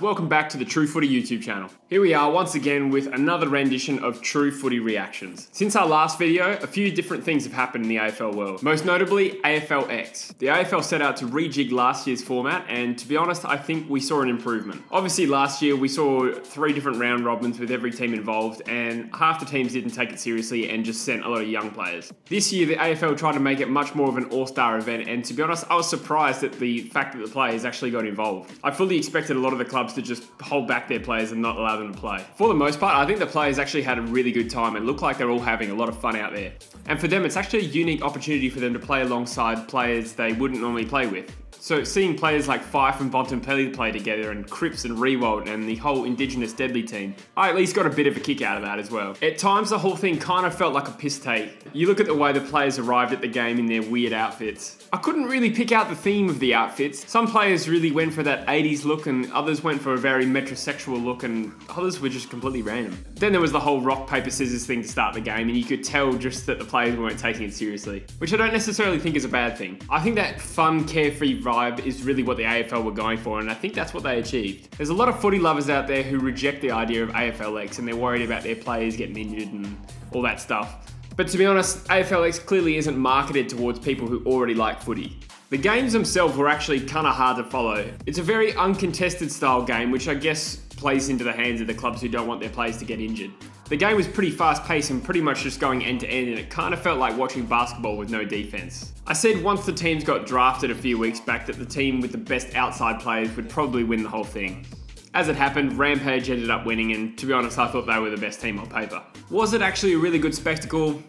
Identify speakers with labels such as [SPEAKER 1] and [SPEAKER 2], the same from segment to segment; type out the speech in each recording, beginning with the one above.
[SPEAKER 1] welcome back to the True Footy YouTube channel. Here we are once again with another rendition of True Footy reactions. Since our last video, a few different things have happened in the AFL world. Most notably, AFLX. The AFL set out to rejig last year's format and to be honest, I think we saw an improvement. Obviously last year we saw three different round robins with every team involved and half the teams didn't take it seriously and just sent a lot of young players. This year the AFL tried to make it much more of an all-star event and to be honest, I was surprised at the fact that the players actually got involved. I fully expected a lot of the clubs to just hold back their players and not allow them to play. For the most part, I think the players actually had a really good time and looked like they're all having a lot of fun out there. And for them, it's actually a unique opportunity for them to play alongside players they wouldn't normally play with. So seeing players like Fyfe and Bontempelli play together and Cripps and Riewoldt and the whole Indigenous Deadly team, I at least got a bit of a kick out of that as well. At times the whole thing kind of felt like a piss take. You look at the way the players arrived at the game in their weird outfits. I couldn't really pick out the theme of the outfits. Some players really went for that 80s look and others went for a very metrosexual look and others were just completely random. Then there was the whole rock, paper, scissors thing to start the game and you could tell just that the players weren't taking it seriously, which I don't necessarily think is a bad thing. I think that fun, carefree vibe is really what the AFL were going for, and I think that's what they achieved. There's a lot of footy lovers out there who reject the idea of AFLX and they're worried about their players getting injured and all that stuff. But to be honest, AFLX clearly isn't marketed towards people who already like footy. The games themselves were actually kind of hard to follow. It's a very uncontested style game, which I guess plays into the hands of the clubs who don't want their players to get injured. The game was pretty fast paced and pretty much just going end to end, and it kind of felt like watching basketball with no defense. I said once the teams got drafted a few weeks back that the team with the best outside players would probably win the whole thing. As it happened, Rampage ended up winning, and to be honest, I thought they were the best team on paper. Was it actually a really good spectacle?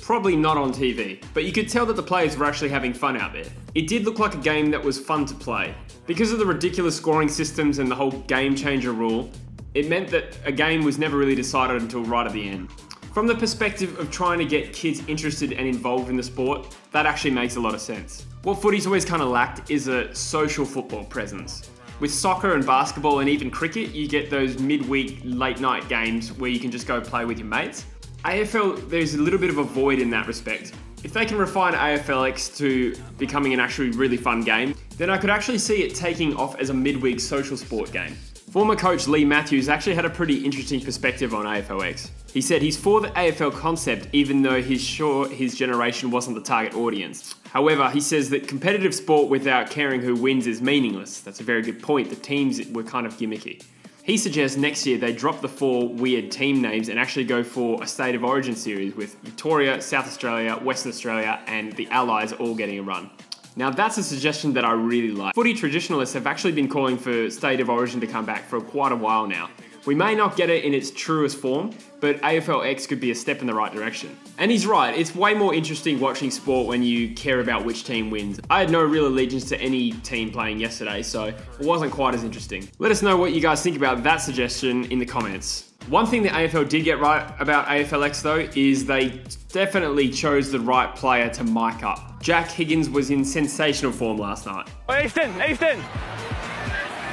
[SPEAKER 1] Probably not on TV, but you could tell that the players were actually having fun out there. It did look like a game that was fun to play. Because of the ridiculous scoring systems and the whole game changer rule, it meant that a game was never really decided until right at the end. From the perspective of trying to get kids interested and involved in the sport, that actually makes a lot of sense. What footy's always kind of lacked is a social football presence. With soccer and basketball and even cricket, you get those midweek late night games where you can just go play with your mates. AFL, there's a little bit of a void in that respect. If they can refine AFLX to becoming an actually really fun game, then I could actually see it taking off as a midweek social sport game. Former coach Leigh Matthews actually had a pretty interesting perspective on AFLX. He said he's for the AFL concept even though he's sure his generation wasn't the target audience. However, he says that competitive sport without caring who wins is meaningless. That's a very good point. The teams were kind of gimmicky. He suggests next year they drop the four weird team names and actually go for a state of origin series with Victoria, South Australia, Western Australia, and the Allies all getting a run. Now that's a suggestion that I really like. Footy traditionalists have actually been calling for state of origin to come back for quite a while now. We may not get it in its truest form, but AFLX could be a step in the right direction. And he's right, it's way more interesting watching sport when you care about which team wins. I had no real allegiance to any team playing yesterday, so it wasn't quite as interesting. Let us know what you guys think about that suggestion in the comments. One thing the AFL did get right about AFLX though is they definitely chose the right player to mic up. Jack Higgins was in sensational form last night.
[SPEAKER 2] Easton, Easton!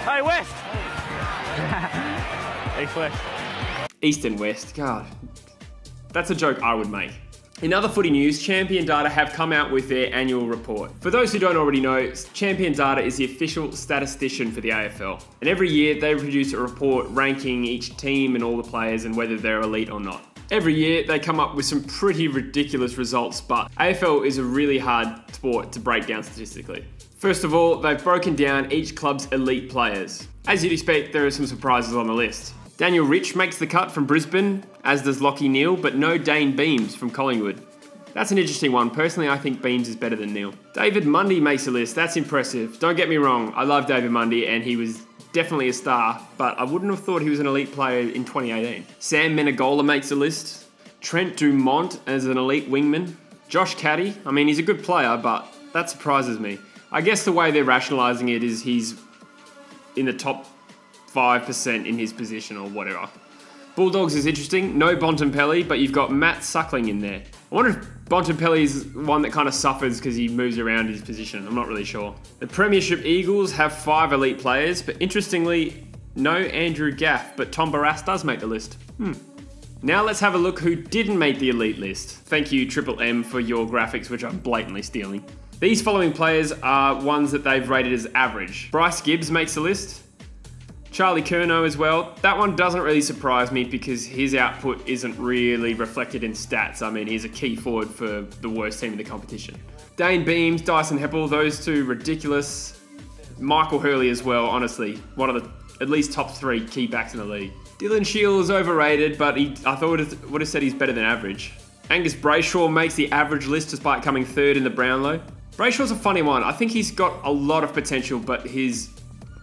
[SPEAKER 2] Hey, West! East West.
[SPEAKER 1] East and West, God. That's a joke I would make. In other footy news, Champion Data have come out with their annual report. For those who don't already know, Champion Data is the official statistician for the AFL. And every year they produce a report ranking each team and all the players and whether they're elite or not. Every year they come up with some pretty ridiculous results, but AFL is a really hard sport to break down statistically. First of all, they've broken down each club's elite players. As you'd expect, there are some surprises on the list. Daniel Rich makes the cut from Brisbane, as does Lachie Neale, but no Dayne Beams from Collingwood. That's an interesting one. Personally, I think Beams is better than Neale. David Mundy makes the list. That's impressive. Don't get me wrong, I love David Mundy and he was definitely a star, but I wouldn't have thought he was an elite player in 2018. Sam Menegola makes the list. Trent Dumont as an elite wingman. Josh Caddy, I mean, he's a good player, but that surprises me. I guess the way they're rationalising it is he's in the top 5% in his position or whatever. Bulldogs is interesting. No Bontempelli, but you've got Matt Suckling in there. I wonder if Bontempelli is one that kind of suffers because he moves around his position. I'm not really sure. The Premiership Eagles have five elite players, but interestingly, no Andrew Gaff, but Tom Barrass does make the list. Hmm. Now let's have a look who didn't make the elite list. Thank you, Triple M, for your graphics, which I'm blatantly stealing. These following players are ones that they've rated as average. Bryce Gibbs makes the list. Charlie Curnow as well. That one doesn't really surprise me because his output isn't really reflected in stats. I mean, he's a key forward for the worst team in the competition. Dayne Beams, Dyson Heppell, those two ridiculous. Michael Hurley as well, honestly, one of the at least top three key backs in the league. Dylan Shiel is overrated, but he, I thought would have said he's better than average. Angus Brayshaw makes the average list despite coming third in the Brownlow. Brayshaw's a funny one. I think he's got a lot of potential, but his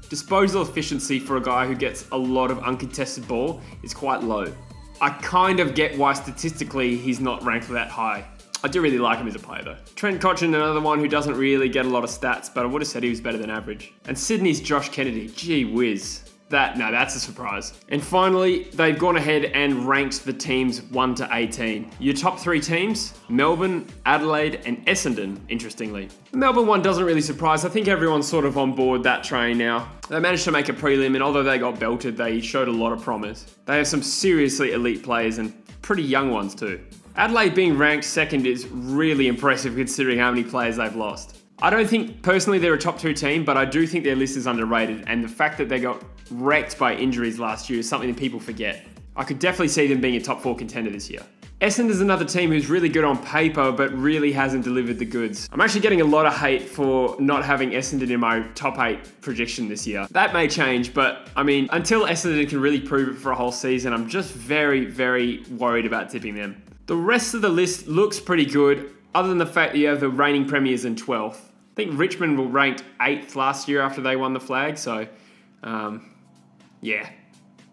[SPEAKER 1] disposal efficiency for a guy who gets a lot of uncontested ball is quite low. I kind of get why statistically he's not ranked that high. I do really like him as a player though. Trent Cotchin, another one who doesn't really get a lot of stats, but I would have said he was better than average. And Sydney's Josh Kennedy, gee whiz. That, no, that's a surprise. And finally, they've gone ahead and ranked the teams 1 to 18. Your top three teams Melbourne, Adelaide, and Essendon, interestingly. The Melbourne one doesn't really surprise. I think everyone's sort of on board that train now. They managed to make a prelim, and although they got belted, they showed a lot of promise. They have some seriously elite players and pretty young ones too. Adelaide being ranked second is really impressive considering how many players they've lost. I don't think personally they're a top two team, but I do think their list is underrated, and the fact that they got wrecked by injuries last year is something that people forget. I could definitely see them being a top four contender this year. Essendon is another team who's really good on paper, but really hasn't delivered the goods. I'm actually getting a lot of hate for not having Essendon in my top eight prediction this year. That may change, but I mean, until Essendon can really prove it for a whole season, I'm just very, very worried about tipping them. The rest of the list looks pretty good, other than the fact that you have the reigning premiers in 12th. I think Richmond were ranked 8th last year after they won the flag, so um, yeah.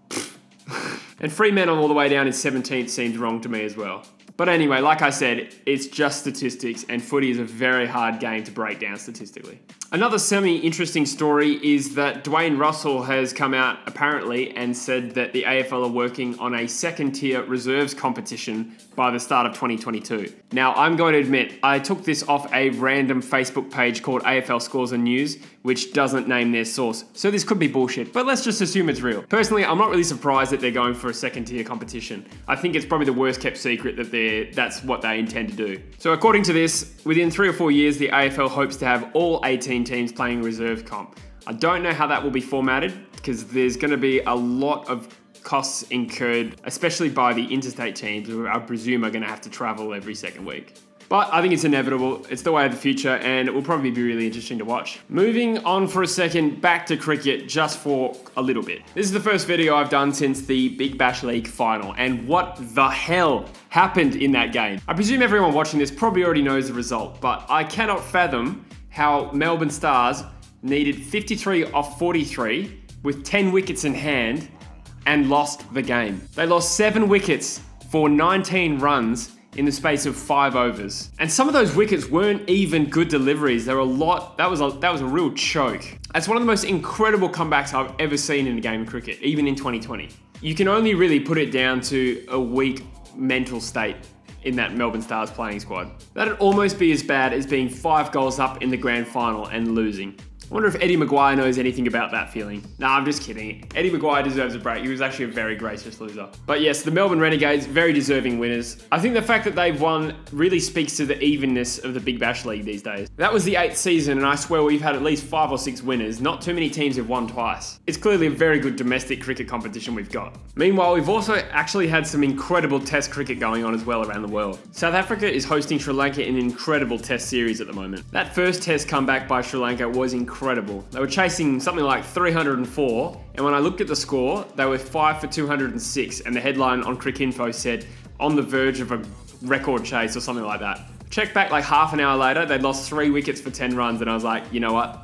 [SPEAKER 1] and Fremantle all the way down in 17th seems wrong to me as well. But anyway, like I said, it's just statistics, and footy is a very hard game to break down statistically. Another semi interesting story is that Dwayne Russell has come out apparently and said that the AFL are working on a second tier reserves competition by the start of 2022. Now, I'm going to admit, I took this off a random Facebook page called AFL Scores and News, which doesn't name their source. So this could be bullshit, but let's just assume it's real. Personally, I'm not really surprised that they're going for a second tier competition. I think it's probably the worst kept secret that they're that's what they intend to do. So according to this, within three or four years, the AFL hopes to have all 18 teams playing reserve comp. I don't know how that will be formatted because there's going to be a lot of costs incurred, especially by the interstate teams who I presume are going to have to travel every second week. But I think it's inevitable. It's the way of the future, and it will probably be really interesting to watch. Moving on for a second, back to cricket just for a little bit. This is the first video I've done since the Big Bash League final, and what the hell happened in that game? I presume everyone watching this probably already knows the result, but I cannot fathom how Melbourne Stars needed 53 off 43 with 10 wickets in hand and lost the game. They lost 7 wickets for 19 runs in the space of five overs. And some of those wickets weren't even good deliveries. There were a lot, that was a, that was a real choke. That's one of the most incredible comebacks I've ever seen in a game of cricket, even in 2020. You can only really put it down to a weak mental state in that Melbourne Stars playing squad. That'd almost be as bad as being five goals up in the grand final and losing. I wonder if Eddie McGuire knows anything about that feeling. Nah, I'm just kidding. Eddie McGuire deserves a break. He was actually a very gracious loser. But yes, the Melbourne Renegades, very deserving winners. I think the fact that they've won really speaks to the evenness of the Big Bash League these days. That was the eighth season, and I swear we've had at least five or six winners. Not too many teams have won twice. It's clearly a very good domestic cricket competition we've got. Meanwhile, we've also actually had some incredible test cricket going on as well around the world. South Africa is hosting Sri Lanka in an incredible test series at the moment. That first test comeback by Sri Lanka was incredible incredible. They were chasing something like 304, and when I looked at the score, they were 5 for 206, and the headline on Cricinfo said, on the verge of a record chase or something like that. Check back like half an hour later, they'd lost three wickets for 10 runs, and I was like, you know what?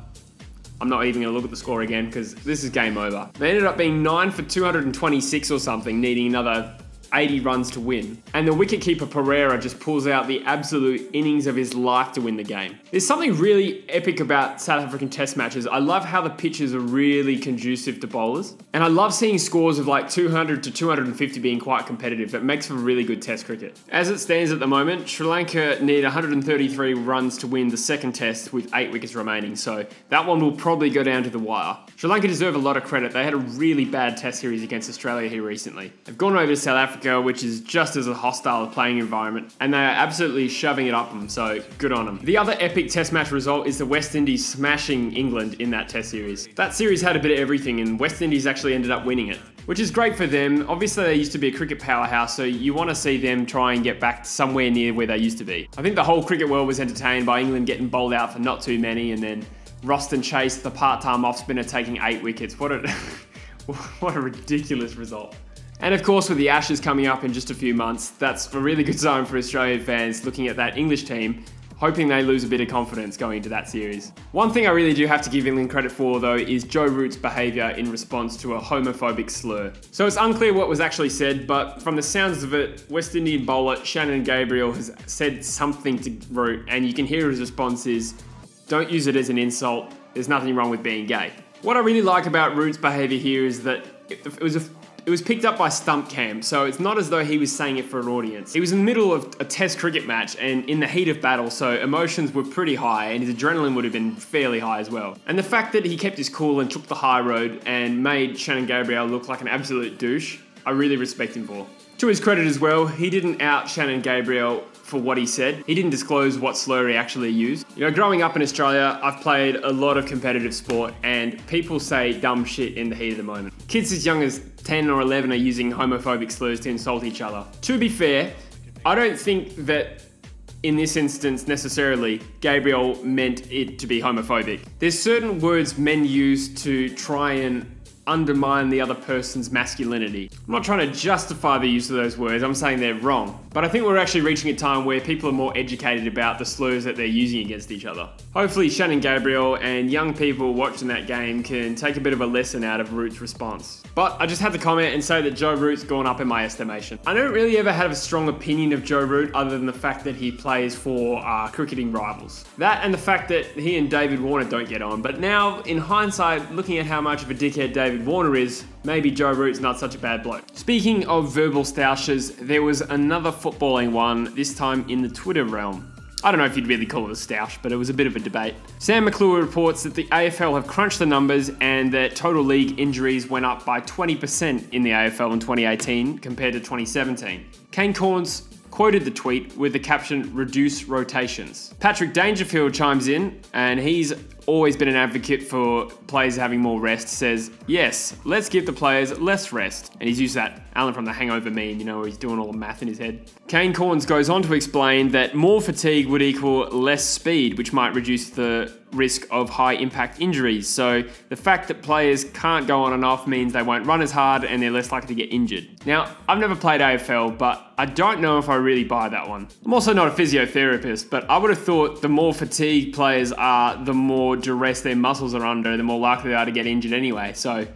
[SPEAKER 1] I'm not even to look at the score again because this is game over. They ended up being 9 for 226 or something, needing another 80 runs to win. And the wicketkeeper Perera just pulls out the absolute innings of his life to win the game. There's something really epic about South African test matches. I love how the pitches are really conducive to bowlers. And I love seeing scores of like 200 to 250 being quite competitive. It makes for really good test cricket. As it stands at the moment, Sri Lanka need 133 runs to win the second test with eight wickets remaining. So that one will probably go down to the wire. Sri Lanka deserve a lot of credit. They had a really bad test series against Australia here recently. They've gone over to South Africa Which is just as a hostile playing environment, and they are absolutely shoving it up them, so good on them. The other epic test match result is the West Indies smashing England in that test series. That series had a bit of everything, and West Indies actually ended up winning it which is great for them. Obviously, they used to be a cricket powerhouse, so you want to see them try and get back somewhere near where they used to be. I think the whole cricket world was entertained by England getting bowled out for not too many, and then Roston Chase, the part-time off spinner, taking eight wickets. What a what a ridiculous result. And of course, with the Ashes coming up in just a few months, that's a really good sign for Australian fans looking at that English team hoping they lose a bit of confidence going into that series. One thing I really do have to give England credit for though is Joe Root's behaviour in response to a homophobic slur. So it's unclear what was actually said, but from the sounds of it, West Indian bowler Shannon Gabriel has said something to Root, and you can hear his response is, don't use it as an insult, there's nothing wrong with being gay. What I really like about Root's behaviour here is that it was a it was picked up by Stump Cam, so it's not as though he was saying it for an audience. He was in the middle of a test cricket match and in the heat of battle, so emotions were pretty high and his adrenaline would have been fairly high as well. And the fact that he kept his cool and took the high road and made Shannon Gabriel look like an absolute douche, I really respect him for. To his credit as well, he didn't out Shannon Gabriel for what he said. He didn't disclose what slur he actually used. You know, growing up in Australia, I've played a lot of competitive sport and people say dumb shit in the heat of the moment. Kids as young as 10 or 11 are using homophobic slurs to insult each other. To be fair, I don't think that in this instance necessarily Gabriel meant it to be homophobic. There's certain words men use to try and undermine the other person's masculinity. I'm not trying to justify the use of those words, I'm saying they're wrong. But I think we're actually reaching a time where people are more educated about the slurs that they're using against each other. Hopefully, Shannon Gabriel and young people watching that game can take a bit of a lesson out of Root's response. But I just had to comment and say that Joe Root's gone up in my estimation. I don't really ever have a strong opinion of Joe Root other than the fact that he plays for uh, cricketing rivals. That and the fact that he and David Warner don't get on. But now, in hindsight, looking at how much of a dickhead David Warner is, maybe Joe Root's not such a bad bloke. Speaking of verbal stoushes, there was another footballing one, this time in the Twitter realm. I don't know if you'd really call it a stoush, but it was a bit of a debate. Sam McClure reports that the AFL have crunched the numbers and that total league injuries went up by 20% in the AFL in 2018 compared to 2017. Kane Cornes quoted the tweet with the caption, reduce rotations. Patrick Dangerfield chimes in, and he's always been an advocate for players having more rest, says, yes, let's give the players less rest. And he's used that Alan from the Hangover meme, you know, he's doing all the math in his head. Kane Cornes goes on to explain that more fatigue would equal less speed, which might reduce the risk of high impact injuries. So the fact that players can't go on and off means they won't run as hard and they're less likely to get injured. Now, I've never played AFL, but I don't know if I really buy that one. I'm also not a physiotherapist, but I would have thought the more fatigued players are, the more duress their muscles are under, the more likely they are to get injured anyway. So I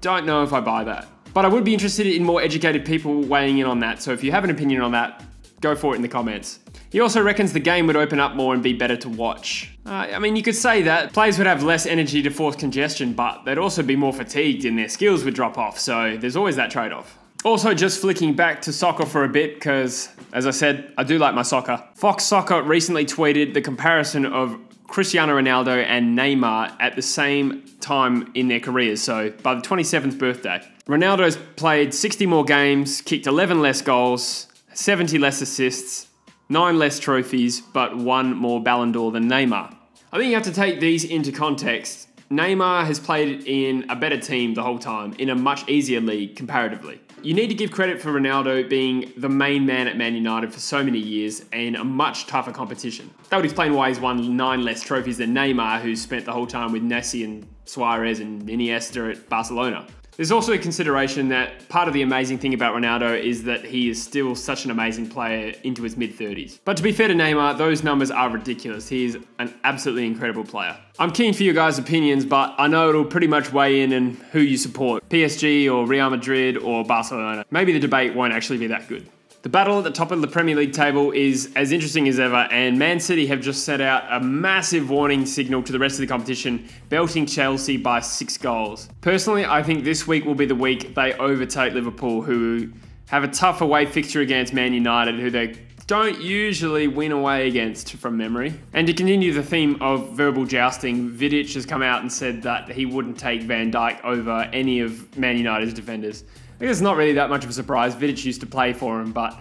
[SPEAKER 1] don't know if I buy that. But I would be interested in more educated people weighing in on that. So if you have an opinion on that, go for it in the comments. He also reckons the game would open up more and be better to watch. Uh, I mean, you could say that. Players would have less energy to force congestion, but they'd also be more fatigued and their skills would drop off, so there's always that trade off. Also, just flicking back to soccer for a bit, because as I said, I do like my soccer. Fox Soccer recently tweeted the comparison of Cristiano Ronaldo and Neymar at the same time in their careers, so by the 27th birthday. Ronaldo's played 60 more games, kicked 11 less goals, 70 less assists, 9 less trophies, but one more Ballon d'Or than Neymar. I think you have to take these into context. Neymar has played in a better team the whole time, in a much easier league comparatively. You need to give credit for Ronaldo being the main man at Man United for so many years and a much tougher competition. That would explain why he's won nine less trophies than Neymar, who's spent the whole time with Messi and Suarez and Iniesta at Barcelona. There's also a consideration that part of the amazing thing about Ronaldo is that he is still such an amazing player into his mid 30s. But to be fair to Neymar, those numbers are ridiculous. He is an absolutely incredible player. I'm keen for your guys' opinions, but I know it'll pretty much weigh in in who you support PSG or Real Madrid or Barcelona. Maybe the debate won't actually be that good. The battle at the top of the Premier League table is as interesting as ever, and Man City have just set out a massive warning signal to the rest of the competition, belting Chelsea by six goals. Personally, I think this week will be the week they overtake Liverpool, who have a tough away fixture against Man United, who they don't usually win away against from memory. And to continue the theme of verbal jousting, Vidic has come out and said that he wouldn't take Van Dijk over any of Man United's defenders. I guess it's not really that much of a surprise. Vidic used to play for him, but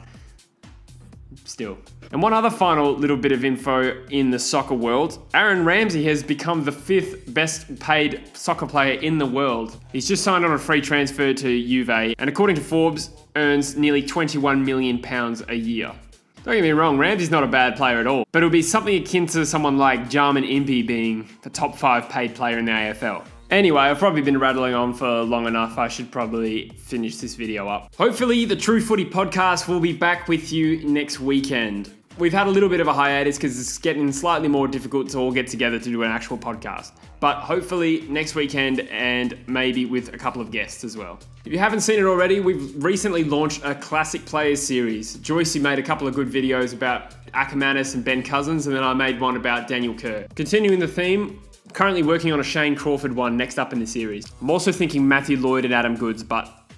[SPEAKER 1] still. And one other final little bit of info in the soccer world Aaron Ramsey has become the fifth best paid soccer player in the world. He's just signed on a free transfer to Juve, and according to Forbes, earns nearly 21 million pounds a year. Don't get me wrong, Ramsey's not a bad player at all, but it'll be something akin to someone like Jarman Impey being the top five paid player in the AFL. Anyway, I've probably been rattling on for long enough. I should probably finish this video up. Hopefully, the True Footy podcast will be back with you next weekend. We've had a little bit of a hiatus because it's getting slightly more difficult to all get together to do an actual podcast. But hopefully next weekend and maybe with a couple of guests as well. If you haven't seen it already, we've recently launched a classic players series. Joycey made a couple of good videos about Akermanis and Ben Cousins, and then I made one about Daniel Kerr. Continuing the theme, Currently working on a Shane Crawford one next up in the series. I'm also thinking Matthew Lloyd and Adam Goodes, but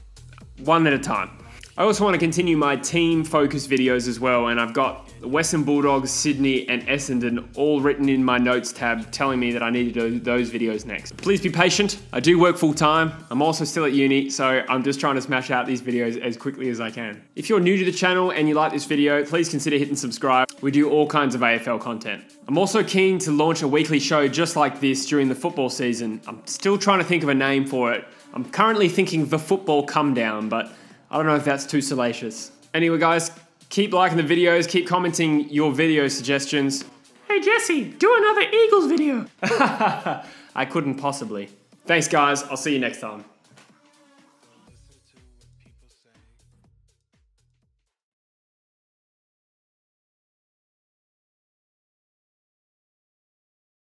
[SPEAKER 1] one at a time. I also want to continue my team focus videos as well, and I've got Western Bulldogs, Sydney, and Essendon all written in my notes tab telling me that I need to do those videos next. Please be patient. I do work full time. I'm also still at uni, so I'm just trying to smash out these videos as quickly as I can. If you're new to the channel and you like this video, please consider hitting subscribe. We do all kinds of AFL content. I'm also keen to launch a weekly show just like this during the football season. I'm still trying to think of a name for it. I'm currently thinking the football come down, but I don't know if that's too salacious. Anyway, guys, keep liking the videos, keep commenting your video suggestions. Hey, Jesse, do another Eagles video. I couldn't possibly. Thanks, guys. I'll see you next time.